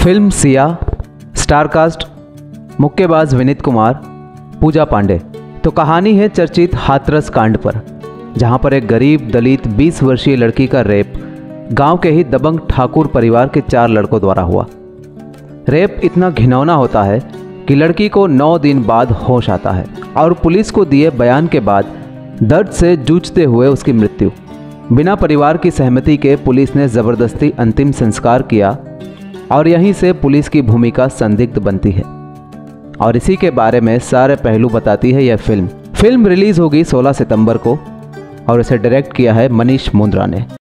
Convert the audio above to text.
Film Siya, star cast, मुक्केबाज विनीत कुमार, पूजा पांडे। तो कहानी है चर्चित हाथरस कांड पर, जहाँ पर एक गरीब, दलित 20 वर्षीय लड़की का रेप गाँव के ही दबंग ठाकुर परिवार के चार लड़कों द्वारा हुआ। रेप इतना घिनौना होता है कि लड़की को नौ दिन बाद होश आता है और पुलिस को दिए बयान के बाद दर्द से जूझते हुए उसकी मृत्यु। बिना परिवार की सहमति के पुलिस ने ज़बरदस्ती अंतिम संस्कार किया और यहीं से पुलिस की भूमिका संदिग्ध बनती है। और इसी के बारे में सारे पहलू बताती है यह फ़िल्म। फ़िल्म रिलीज़ होगी 16 सितंबर को और इसे डायरेक्ट किया है मनीष मुंद्रा ने।